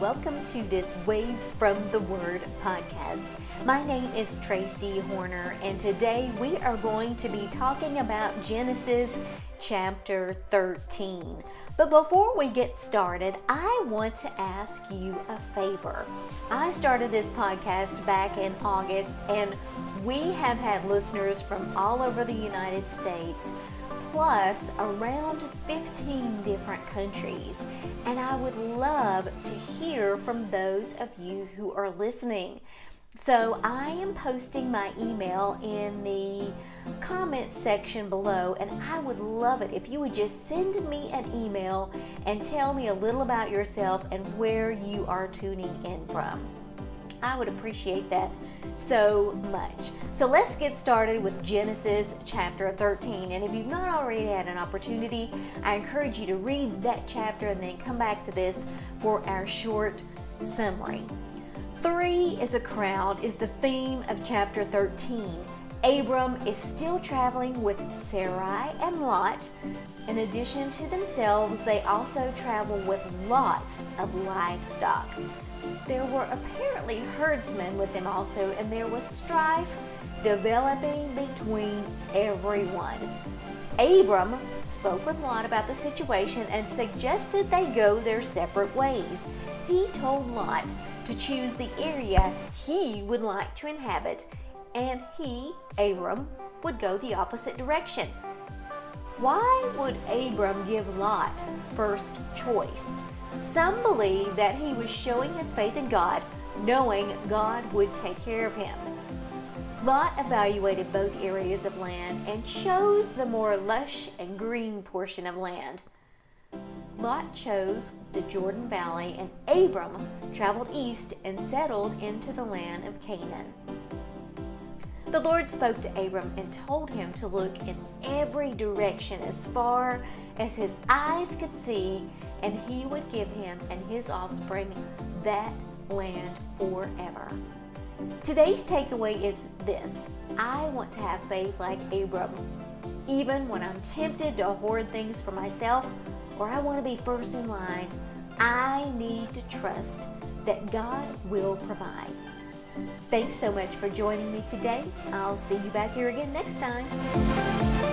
welcome to this Waves from the Word podcast. My name is Tracy Horner, and today we are going to be talking about Genesis chapter 13. But before we get started, I want to ask you a favor. I started this podcast back in August, and we have had listeners from all over the United States plus around 15 different countries. And I would love to hear from those of you who are listening. So I am posting my email in the comments section below, and I would love it if you would just send me an email and tell me a little about yourself and where you are tuning in from. I would appreciate that so much. So let's get started with Genesis chapter 13. And if you've not already had an opportunity, I encourage you to read that chapter and then come back to this for our short summary. Three is a crowd is the theme of chapter 13. Abram is still traveling with Sarai and Lot. In addition to themselves, they also travel with lots of livestock. There were apparently herdsmen with them also, and there was strife developing between everyone. Abram spoke with Lot about the situation and suggested they go their separate ways. He told Lot to choose the area he would like to inhabit, and he, Abram, would go the opposite direction. Why would Abram give Lot first choice? Some believe that he was showing his faith in God, knowing God would take care of him. Lot evaluated both areas of land and chose the more lush and green portion of land. Lot chose the Jordan Valley, and Abram traveled east and settled into the land of Canaan. The Lord spoke to Abram and told him to look in every direction as far as his eyes could see, and he would give him and his offspring that land forever. Today's takeaway is this I want to have faith like Abram. Even when I'm tempted to hoard things for myself or I want to be first in line, I need to trust that God will provide. Thanks so much for joining me today. I'll see you back here again next time.